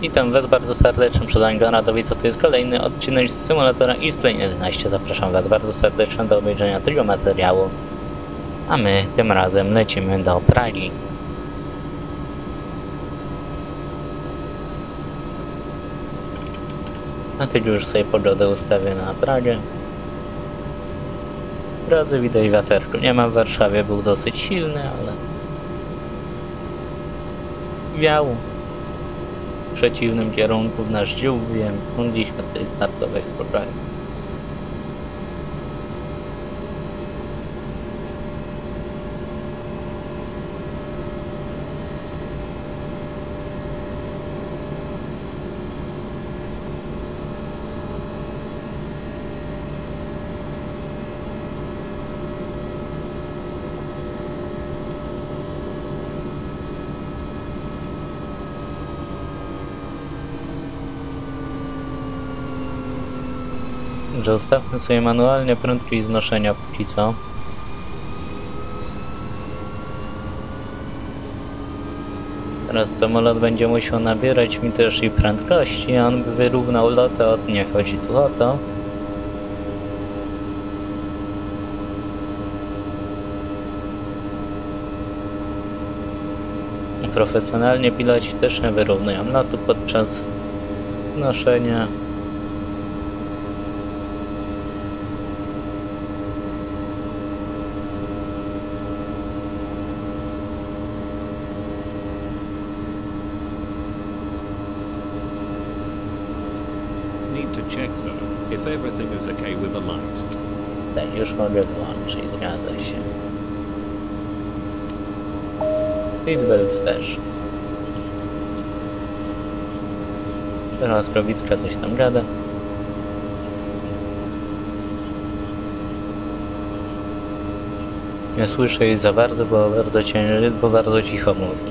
Witam Was bardzo serdecznie, przed Gonadowica. To jest kolejny odcinek z symulatora X-Plane 11. Zapraszam Was bardzo serdecznie do obejrzenia tego materiału. A my tym razem lecimy do Pragi. A ty już sobie pogodę ustawię na Pragę. W drodze widać wiaterku. Nie ma w Warszawie, był dosyć silny, ale wiał w przeciwnym kierunku w nasz dziób, więc mogliśmy tutaj startować spokojnie. Że ustawmy sobie manualnie prędkość znoszenia póki co. Teraz samolot będzie musiał nabierać mi też i prędkości, a on by wyrównał lotę, od nie chodzi tu o to. Profesjonalnie piloci też nie wyrównują lotu podczas znoszenia. Okay with the light. Tak, już mogę wyłączyć, zgadza się. Seatbelts też. Teraz prowitka coś tam gada. Nie słyszę jej za bardzo, bo bardzo ciężko, bo bardzo cicho mówi.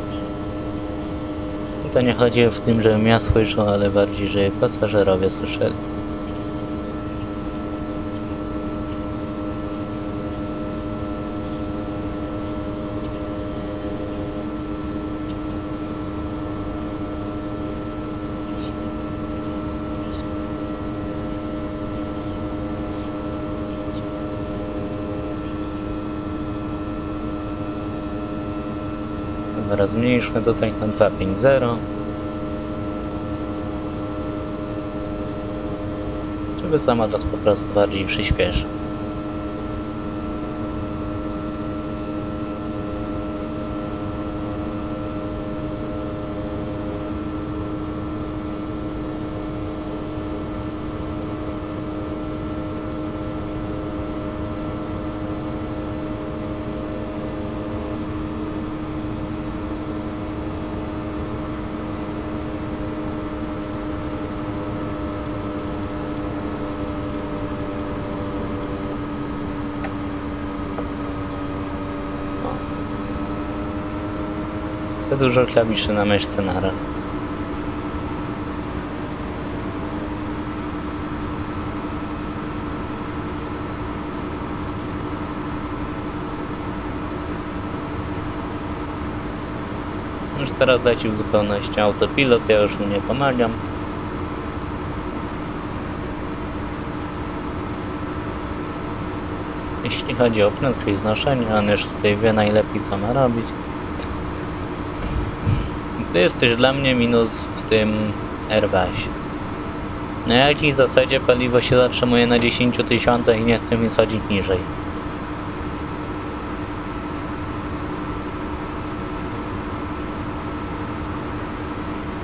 I to nie chodzi w tym, żebym ja słyszał, ale bardziej, że pasażerowie słyszeli. Dobra, zmniejszmy tutaj na 250. Żeby samolot po prostu bardziej przyspieszył. Dużo klawiszy na myszce naraz. Już teraz leci w zupełności autopilot, ja już mu nie pomagam. Jeśli chodzi o prędkość znoszenia, on już tutaj wie najlepiej co ma robić. To jest też dla mnie minus w tym Airbusie. Na jakiej zasadzie paliwo się zatrzymuje na 10 tysiącach i nie chce mi schodzić niżej?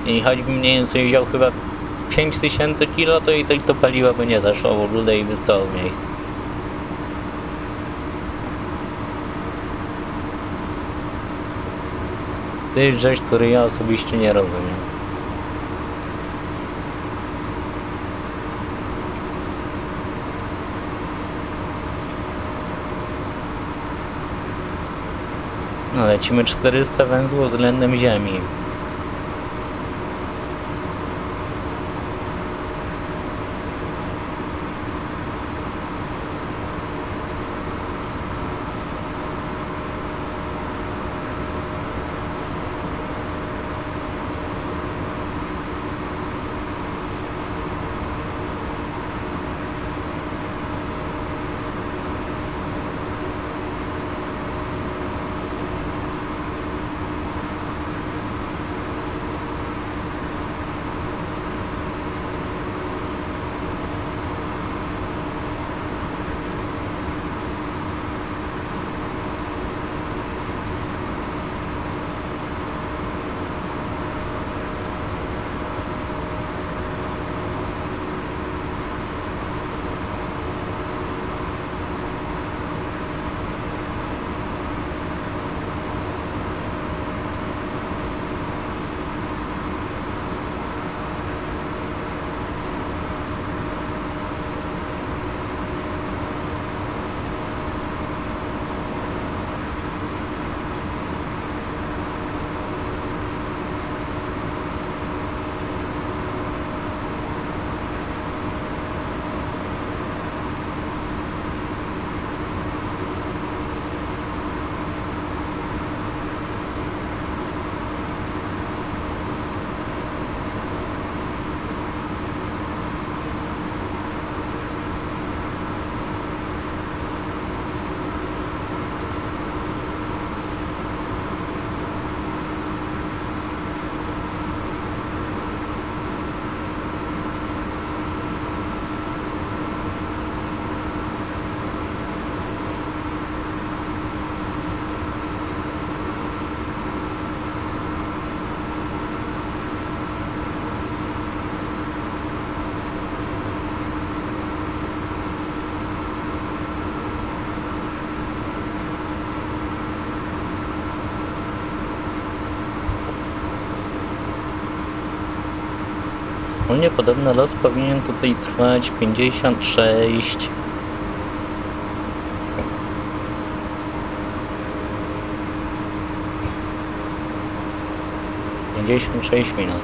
I choćbym nie wiem, sobie wziął chyba 5000 kilo, to i tak to paliwo by nie zaszło w ogóle i by stało w miejscu. To jest rzecz, której ja osobiście nie rozumiem. No lecimy 400 węzłów względem ziemi. Podobno lot powinien tutaj trwać 56 56 minut.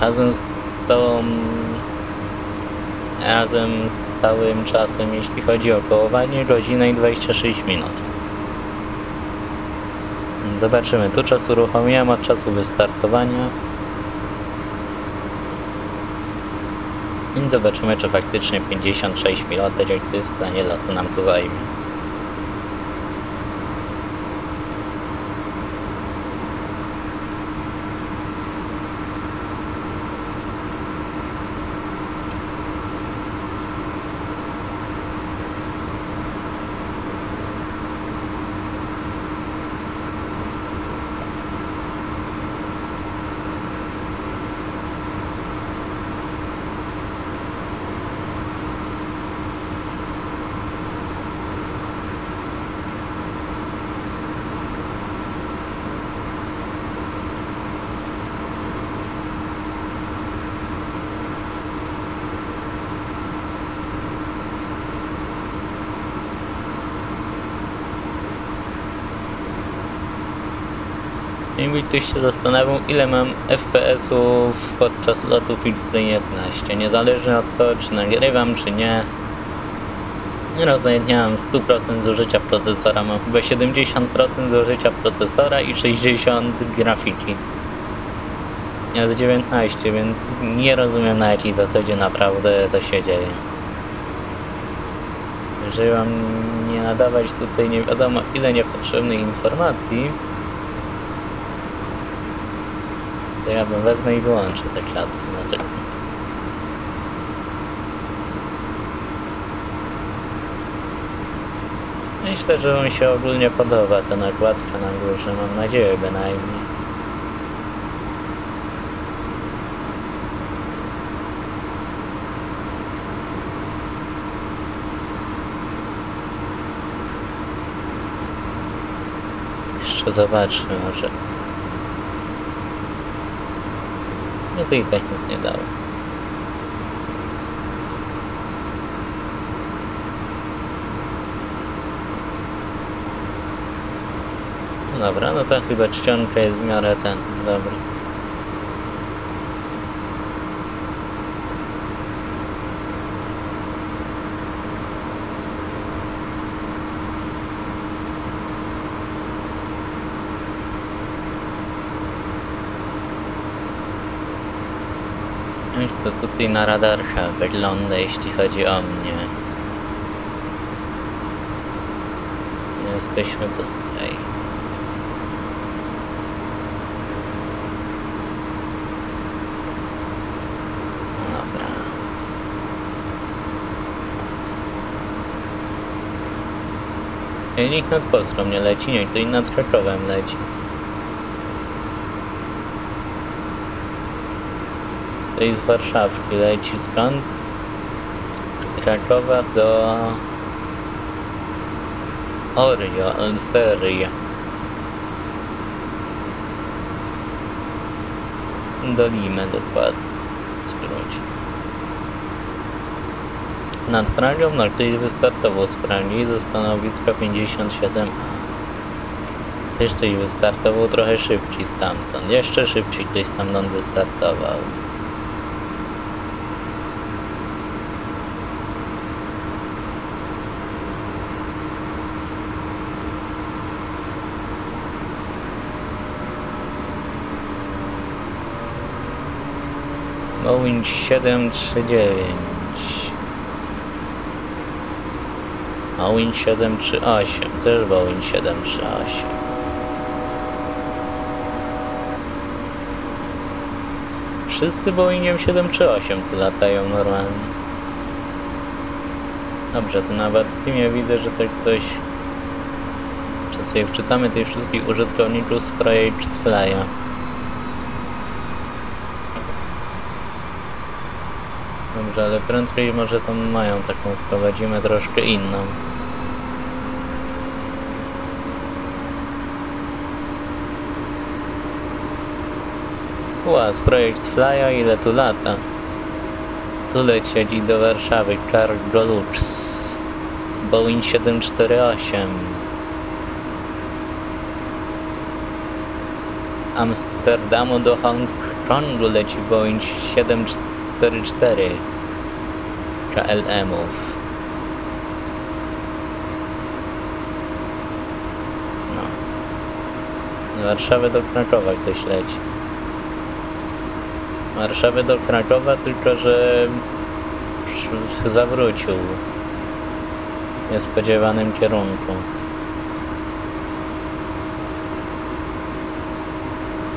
Razem z całą... Razem z całym czasem, jeśli chodzi o kołowanie, godzinę i 26 minut. Zobaczymy, tu czas uruchomiłem od czasu wystartowania. I zobaczymy, czy faktycznie 56 minut, w planie lotu, nam to zajmie. Ktoś się zastanawiał, ile mam FPS-ów podczas lotu Fixplay 11. Niezależnie od tego, czy nagrywam, czy nie. Mam 100% zużycia procesora, mam chyba 70% zużycia procesora i 60% grafiki. Jest 19, więc nie rozumiem na jakiej zasadzie naprawdę to się dzieje. Jeżeli mam nie nadawać tutaj nie wiadomo ile niepotrzebnych informacji, to ja bym wezmę i wyłączę te klatki na sekundę. Myślę, że mi się ogólnie podoba ta nakładka na górze, mam nadzieję bynajmniej. Jeszcze zobaczmy może. No to i tak nic nie dało. Dobra, no to chyba czcionka jest w miarę ten, dobra. Jak to tutaj na radarach wygląda, jeśli chodzi o mnie. Jesteśmy tutaj. Dobra. Silnik nad Polską nie leci, nie, tutaj nad Krakowem leci. Jest z Warszawki, leci skąd? Krakowa do... Orio, Seria. Do Limy dokładnie, w skrócie. Nad Pragą, na której wystartował z Pragi do stanowiska 57A. Też ktoś wystartował trochę szybciej stamtąd, jeszcze szybciej ktoś stamtąd wystartował. Boeing 739 Boeing 738 też Boeing 738 Wszyscy Boeingiem 738 tu latają normalnie. Dobrze, to nawet w filmie widzę, że to ktoś Czy sobie wczytamy tych wszystkich użytkowników z Project Flya Dobrze, ale prędzej może tą mają taką, wprowadzimy troszkę inną. Łaz, projekt Flya, ile tu lata? Tu lecieli do Warszawy, Cargo Lux. Boeing 748. Amsterdamu do Hongkongu leci Boeing 744 KLM-ów. No. Warszawy do Krakowa ktoś leci. Warszawy do Krakowa, tylko że zawrócił w niespodziewanym kierunku.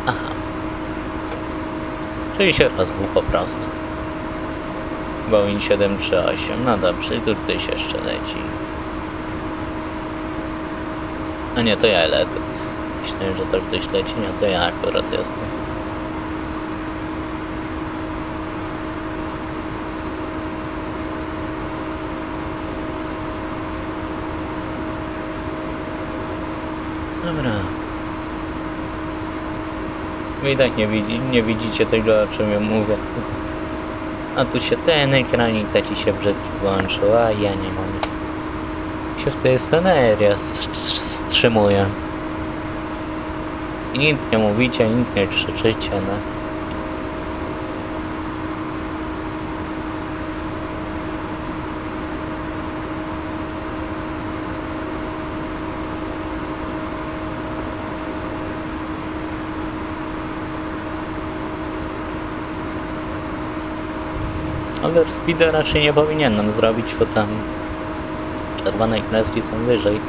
Aha. Czyli się rozbił po prostu. Boeing 738. No dobrze, tu ktoś jeszcze leci. A nie, to ja lecę. Myślałem, że to ktoś leci, nie, to ja akurat jestem. Dobra. Wy i tak nie, widzi, nie widzicie tego, o czym ja mówię. A tu się ten ekranik taki się brzydki włączył, a ja nie mam. Się w tej sceneria wstrzymuje. I nic nie mówicie, nic nie krzyczycie, no. Overspeeda raczej nie powinienem zrobić, bo tam czerwone kreski są wyżej.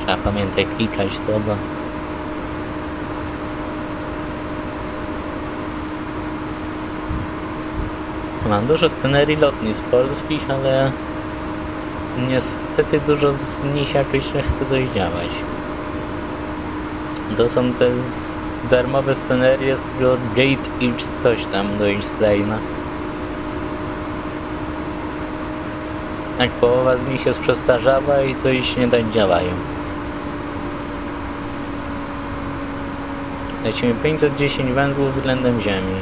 Trzeba pamiętaj klikać to, bo... Mam dużo scenerii lotnisk polskich, ale niestety dużo z nich jakoś nie chce coś działać. To są te z darmowe scenerie z Gate X coś tam do X-Plane'a. Jak połowa z nich jest przestarzała i coś nie tak działają. Lecimy 510 węzłów względem Ziemi.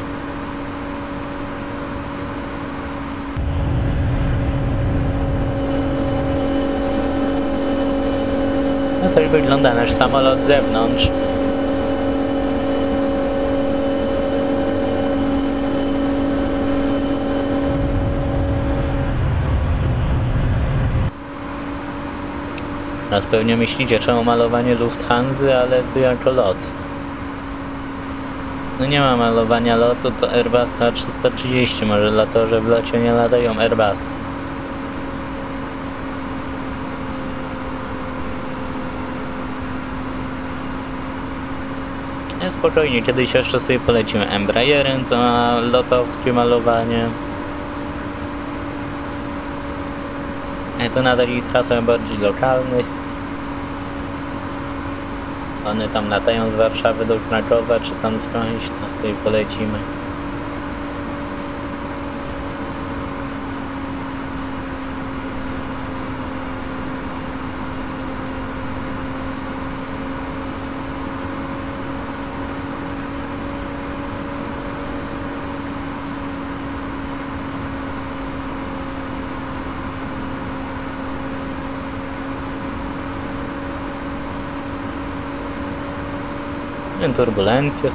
No tak wygląda nasz samolot z zewnątrz. Teraz pewnie myślicie, czemu malowanie Lufthansa, ale tu jako lot. No nie ma malowania lotu, to Airbus A330, może dlatego, że w locie nie latają Airbus. Nie, spokojnie, kiedyś jeszcze sobie polecimy Embraerem, to ma lotowskie malowanie. E, to nadal i trasę bardziej lokalnych. One tam latają z Warszawy do Krakowa, czy tam skądś, to sobie polecimy. Nie, Turbulencje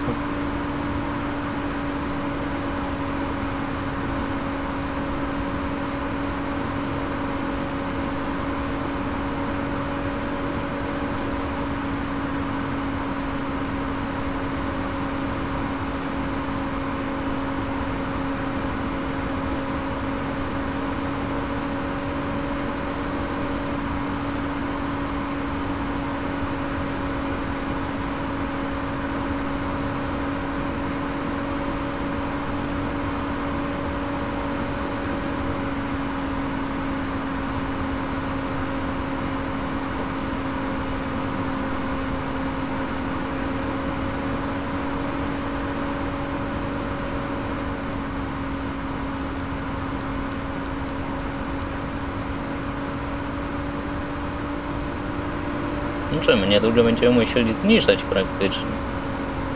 są. zobaczymy. Niedługo będziemy musieli zniszczyć praktycznie.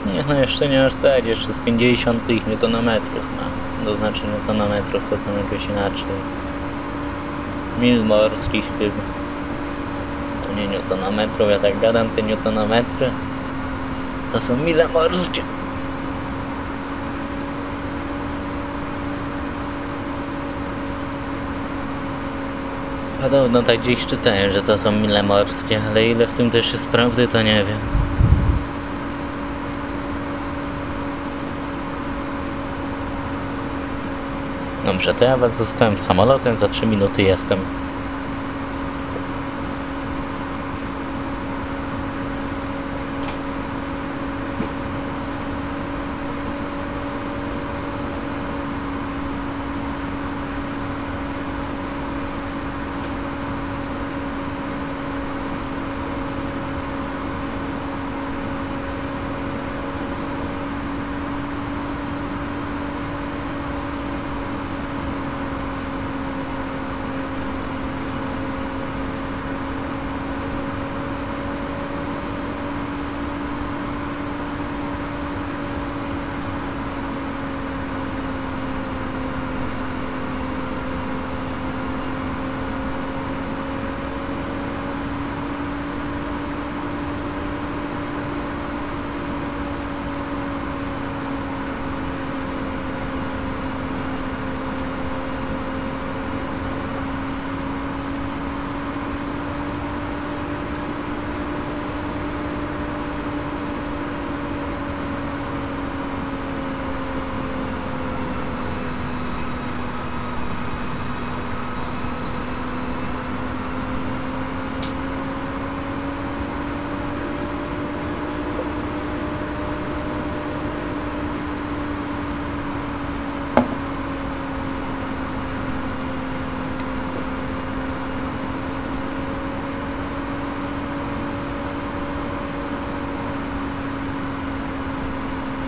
Nie, no jeszcze nie aż tak, jeszcze z 50 tych newtonometrów ma. Do znaczenia newtonometrów to tam jakoś inaczej. Mil morskich chyba. To nie newtonometrów, ja tak gadam, te newtonometry to są mile morskie. Podobno tak gdzieś czytałem, że to są mile morskie, ale ile w tym też jest prawdy, to nie wiem. Dobrze, to ja was zostałem samolotem, za 3 minuty jestem.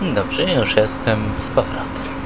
Dobrze, już jestem z powrotem.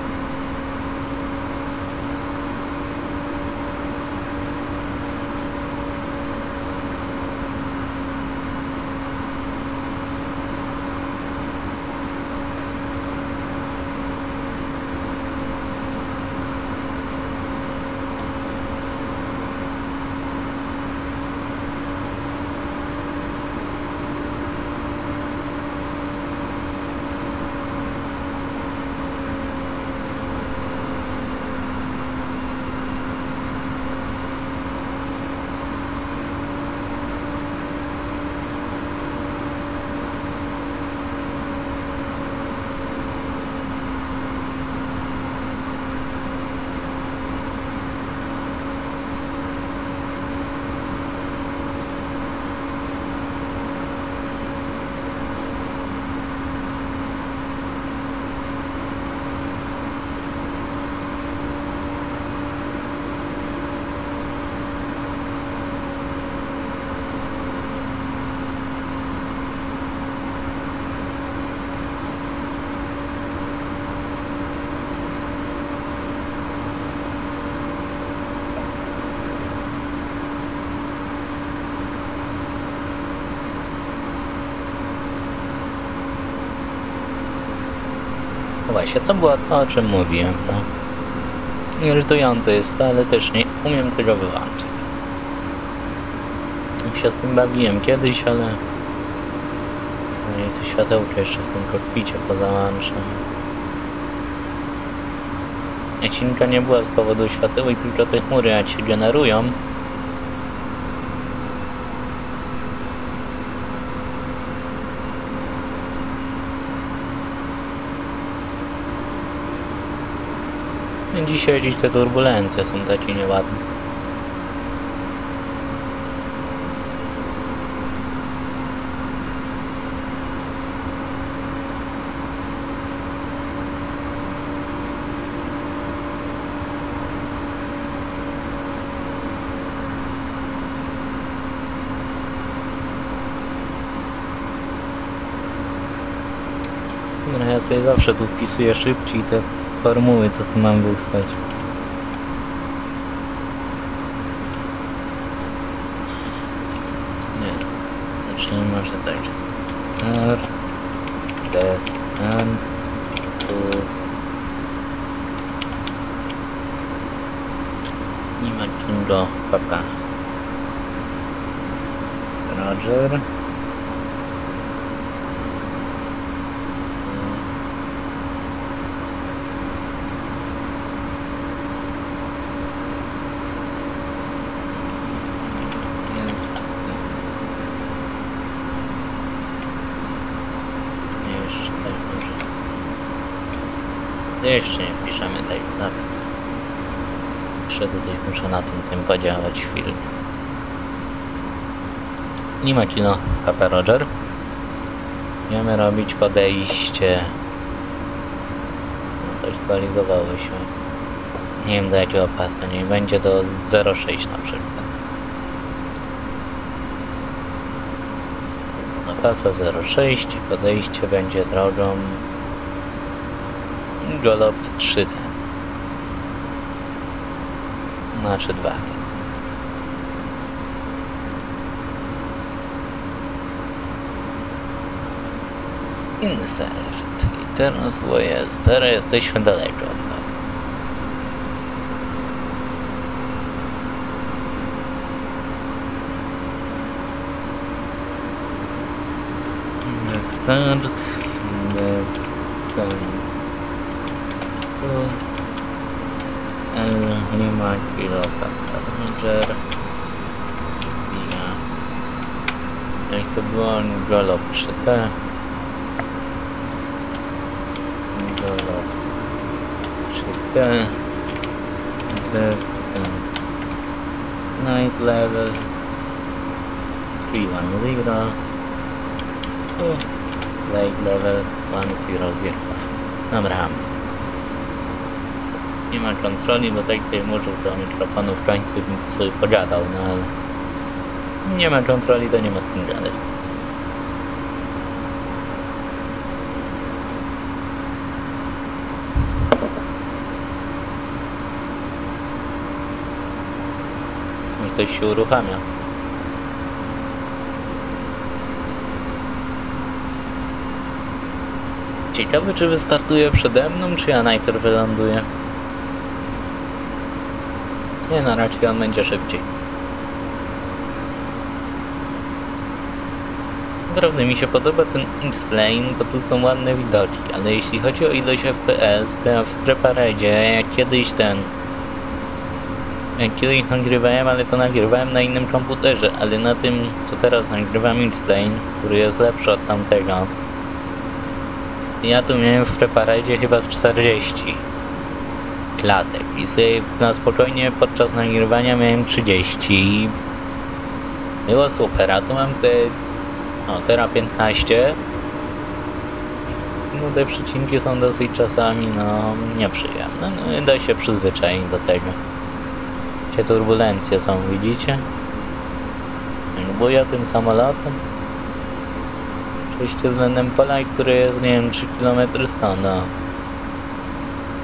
To było to, o czym mówiłem, tak? Irytujące jest to, ale też nie umiem tego wyłączyć. Tak się z tym bawiłem kiedyś, ale... No i to światełko jeszcze w tym kokpicie pozałączam. Jacinka nie była z powodu światełek, tylko te chmury jak się generują. Dzisiaj gdzieś te turbulencje są takie nieładne. Dobra, ja sobie zawsze tu wpisuję szybciej te formuły, co tu mam wysłać. Nie. Zacznijmy Start. Descent. To. Nie ma czego, papa. Roger. Jeszcze tak może. To Jeszcze nie piszemy tej, tak. Jeszcze tutaj muszę na tym tym podziałać chwilę. Nie ma kino, Papa Roger. Będziemy robić podejście. No, coś aktualizowało się. Nie wiem do jakiego pasa, nie będzie do 0,6 na przykład. Na pasa 0,6 podejście będzie drogą Golop 3D. Znaczy 2. Insert. I teraz bo jest. Teraz jesteśmy daleko. Start. Ale nie ma pilota. Ranger. Ja. Jak to było? Golop 3D. Golop 3D. Descent. Night level. 310. Oh. Lake level 100. Dobra. Nie ma kontroli, bo tak tutaj może do mikrofonu w końcu bym sobie pogadał, no ale... Nie ma kontroli, to nie ma z tym gadać. Ktoś się uruchamia. Ciekawy, czy wystartuje przede mną, czy ja najpierw wyląduję. Nie no, raczej on będzie szybciej. Naprawdę mi się podoba ten X-Plane, bo tu są ładne widoki, ale jeśli chodzi o ilość FPS, to w Preparadzie, jak kiedyś ten... Kiedyś nagrywałem, ale to nagrywałem na innym komputerze, ale na tym, co teraz nagrywam X-Plane, który jest lepszy od tamtego, ja tu miałem w preparadzie chyba z 40 klatek i sobie na spokojnie podczas nagrywania miałem 30 i było super, a tu mam te no teraz 15 no te przycinki są dosyć czasami no nieprzyjemne, no da się przyzwyczaić do tego gdzie turbulencje są, widzicie? Buja tym samolotem Oczywiście względem pola, które jest, nie wiem, 3 km stąd, no.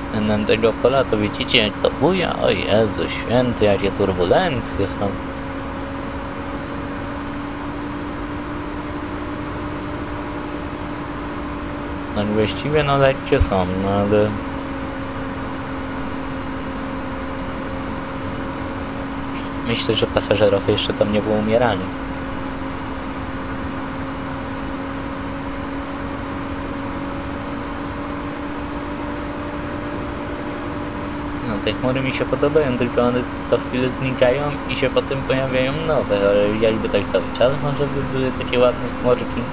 Względem tego pola, to widzicie, jak to buja? O Jezu święty, jakie turbulencje są. Tak właściwie, no lekkie są, no ale... Myślę, że pasażerowie jeszcze tam nie było umierali. No, te chmury mi się podobają, tylko one co chwilę znikają i się potem pojawiają nowe, ale jakby tak cały czas może by były takie ładne chmurki.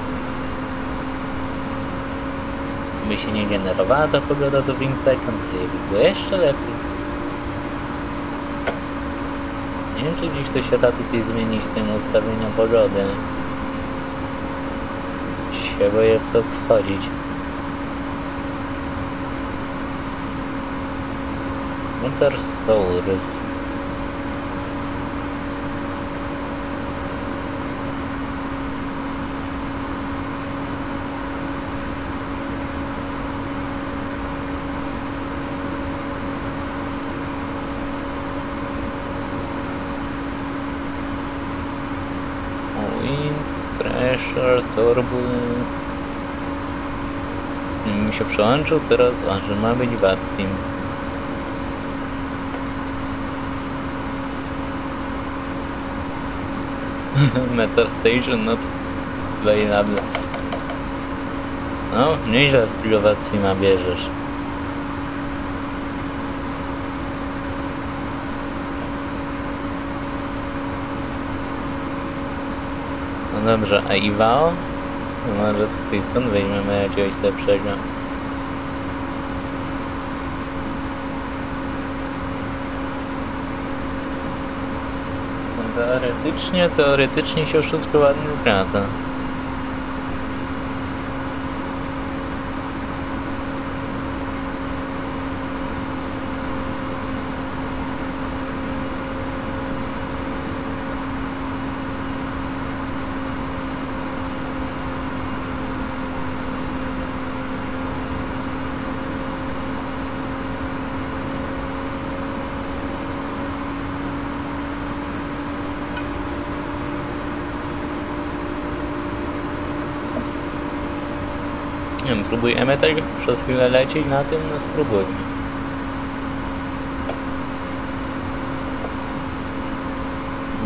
By się nie generowała ta pogoda do Windpecka, to by było jeszcze lepiej. Nie wiem, czy gdzieś to się da tutaj zmienić tym ustawienia pogody. Się boję to wchodzić. Winter Souls. Wind, pressure, turbo, mi się przełączył, teraz a, ma być VAT Team. Meta Station not available. No, nieźle z VAT Teama bierzesz. No dobrze, a Iwao? Może tutaj stąd weźmiemy jakiegoś lepszego. Teoretycznie, teoretycznie się wszystko ładnie zgadza. Nie wiem, próbujemy tak przez chwilę lecieć na tym, no spróbujmy.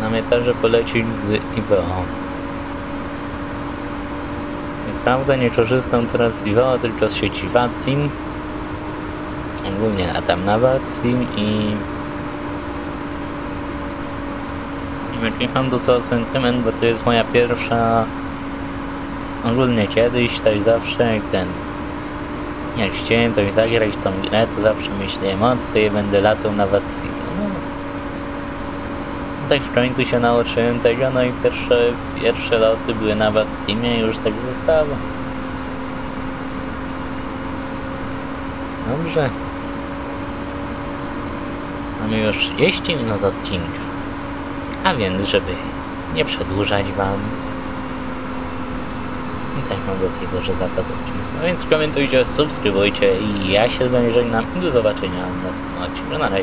Na metarze polecieć z IBO. Naprawdę nie korzystam teraz z IBO, tylko z sieci VATSIM. Ogólnie latam na VATSIM i... Mam do tego sentyment, bo to jest moja pierwsza ogólnie kiedyś, tak zawsze jak ten jak chciałem to i zagrać tą grę, to zawsze myślałem o co ja będę latał na Watsino. No, tak w końcu się nauczyłem tego, no i pierwsze, pierwsze loty były na Watsimie i już tak zostało. Dobrze. Mamy już 30 minut odcinka. A więc, żeby nie przedłużać wam, odcinek. No więc komentujcie, subskrybujcie i ja się z wami żegnam i do zobaczenia na następnym odcinku. Na razie.